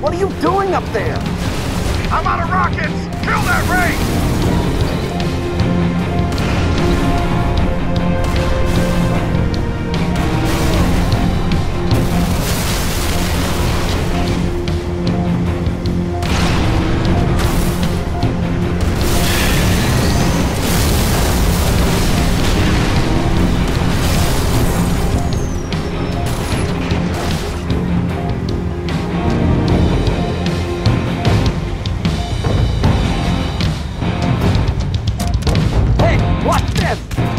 What are you doing up there? I'm out of rockets! Kill that Ray! Yes!